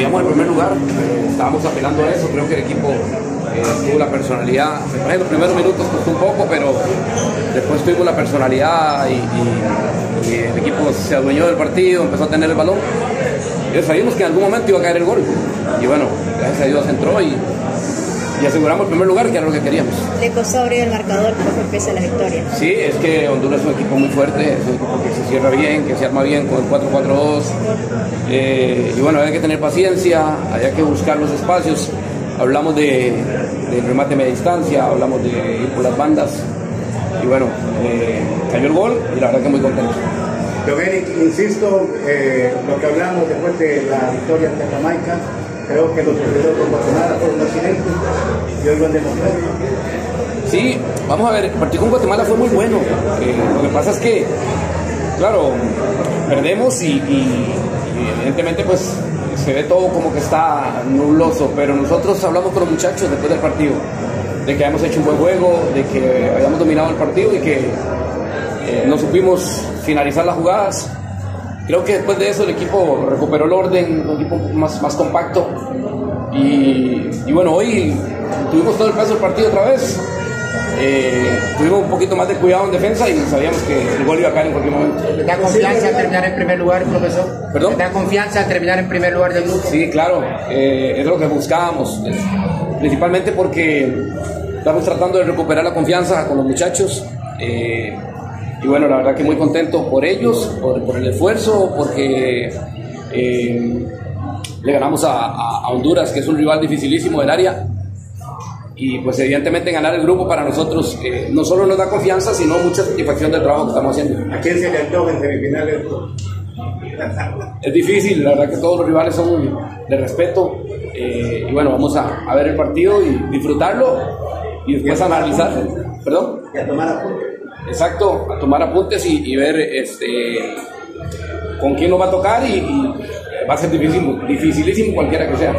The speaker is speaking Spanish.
queríamos el primer lugar, estábamos apelando a eso, creo que el equipo eh, tuvo la personalidad, en los primeros minutos costó un poco, pero después tuvimos la personalidad y el equipo se adueñó del partido, empezó a tener el balón. Y sabíamos que en algún momento iba a caer el gol. Y bueno, gracias a Dios entró y, y aseguramos el primer lugar, que era lo que queríamos. Le costó abrir el marcador, fue pese a la victoria. Sí, es que Honduras es un equipo muy fuerte, es un equipo que se cierra bien, que se arma bien con el 4-4-2. Eh, y bueno, hay que tener paciencia, hay que buscar los espacios. Hablamos de, del remate a media distancia, hablamos de ir por las bandas. Y bueno, eh, cayó el gol y la verdad que muy contento. Don Eric, insisto, eh, lo que hablamos después de la victoria ante Jamaica, creo que los sucedió con Guatemala fue un accidente y hoy han demostrado. Sí, vamos a ver, el partido con Guatemala fue muy bueno. Eh, lo que pasa es que, claro, perdemos y evidentemente pues se ve todo como que está nubloso, pero nosotros hablamos con los muchachos después del partido, de que habíamos hecho un buen juego, de que habíamos dominado el partido y que eh, no supimos finalizar las jugadas. Creo que después de eso el equipo recuperó el orden, un equipo más, más compacto. Y, y bueno, hoy tuvimos todo el peso del partido otra vez. Eh, tuvimos un poquito más de cuidado en defensa y sabíamos que el gol iba a caer en cualquier momento. ¿Le da confianza a terminar en primer lugar, profesor? ¿Perdón? ¿Le da confianza a terminar en primer lugar del grupo? Sí, claro, eh, es lo que buscábamos, principalmente porque estamos tratando de recuperar la confianza con los muchachos. Y bueno, la verdad que muy contento por ellos, por, por el esfuerzo, porque eh, le ganamos a, a- a Honduras, que es un rival dificilísimo del área. Y pues evidentemente ganar el grupo para nosotros eh, no solo nos da confianza, sino mucha satisfacción del trabajo que estamos haciendo. ¿A quién se le antoja en semifinales? Es difícil, la verdad que todos los rivales son de respeto. eh, y bueno, vamos a, a ver el partido y disfrutarlo y después analizar. ¿Perdón? Y a tomar apunte. Exacto, a tomar apuntes y, ver este, con quién nos va a tocar y, y va a ser difícil, dificilísimo cualquiera que sea.